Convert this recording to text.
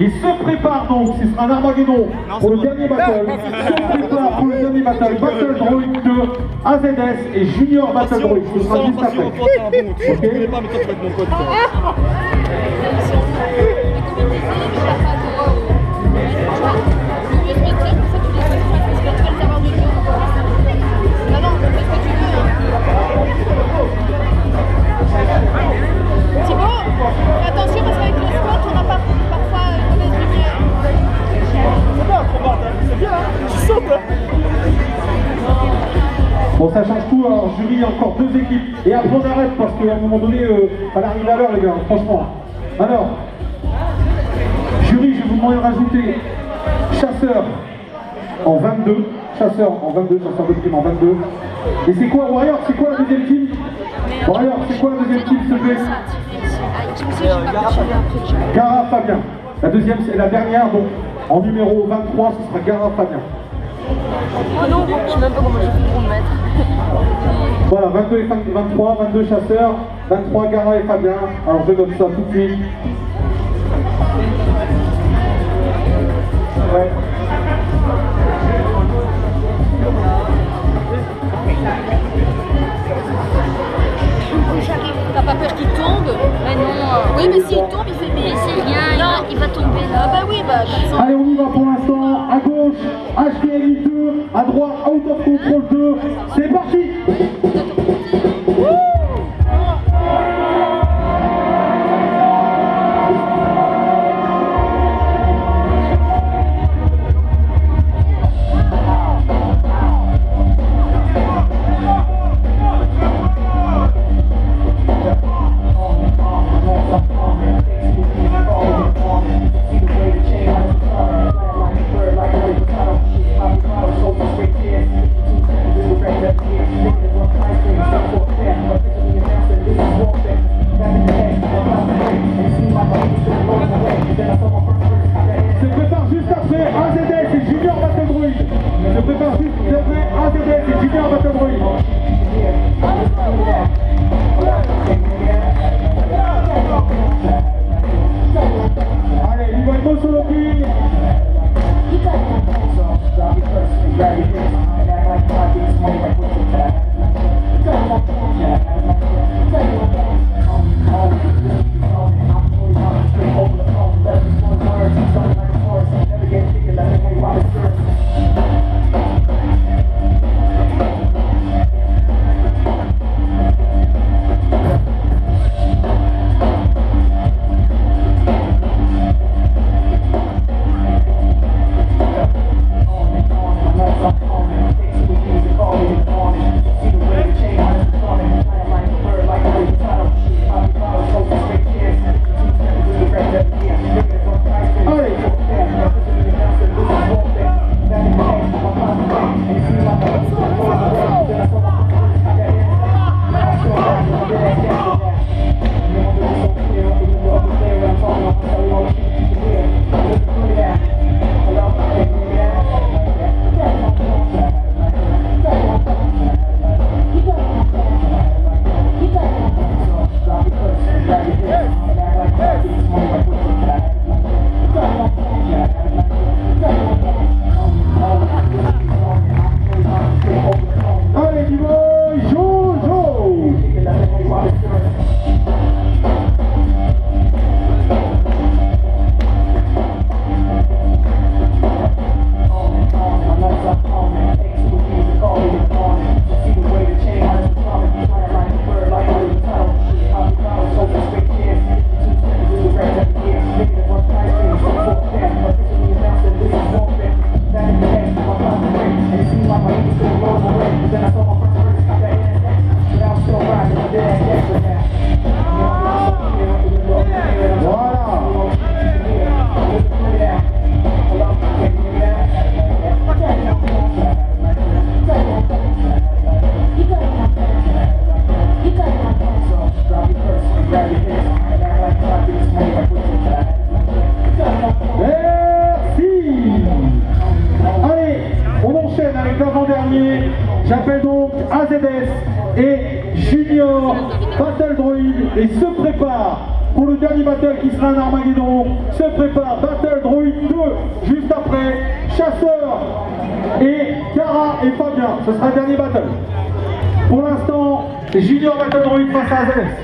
Il se prépare donc, ce sera un Armageddon pour le dernier battle. Il se prépare pour le dernier battle, Battle Droid 2, AZS et Junior Battle Droid. Ce sera juste après. Ok deux équipes. Et après, on arrête parce qu'à un moment donné, euh, fallait arriver à l'heure, les gars, franchement. Alors, jury, je vous demande de rajouter chasseur en 22. Chasseur en 22, chasseur de prime en 22. Et c'est quoi, Warrior C'est quoi la deuxième team? Warrior, c'est quoi la deuxième team, s'il te plaît? Gara Fabien. La deuxième, c'est la dernière, donc en numéro 23, ce sera Gara Fabien. Oh non, je sais même pas comment je pour me mettre. Voilà, 22 et 23, 22 chasseurs, 23 Gara et Fabien. Alors je donne ça tout de suite. Ouais. T'as pas peur qu'il tombe Mais non. euh, Oui mais s'il tombe il fait Mais mais c'est rien, il va, il va tomber Ah là. bah oui bah. Allez, on y va pour l'instant. Gauche, HDLI 2, à droite, Out of Control 2. C'est parti donc AZS et Junior Battle Droid et se prépare pour le dernier battle qui sera un Armageddon. Se prépare Battle Droid 2 juste après. Chasseur et Cara et Fabien. Ce sera le dernier battle. Pour l'instant, Junior Battle Droid face à AZS.